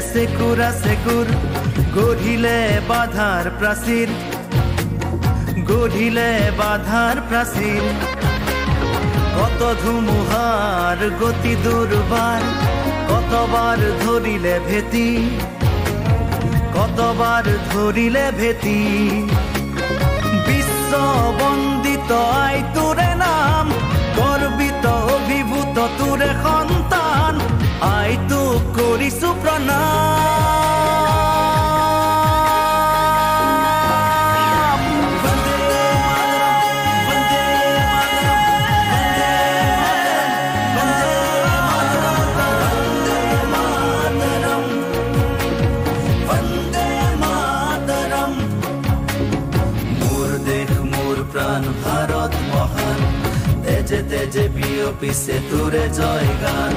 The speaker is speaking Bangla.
সেকুরা কত ধুমুহার গতি দুর্বার, কতবার ধরিলে ভেতি। কতবার ধরিলে ভেতি। বিশ্ব বন্দিত আই তোরে নাম, গর্বিত অভিভূত সন্তান আই বন্দে মাতৰম মোৰ দেশ মোৰ প্ৰাণ ভাৰত মহান তেজে তেজে বিয়পিছে তোৰে জয় গান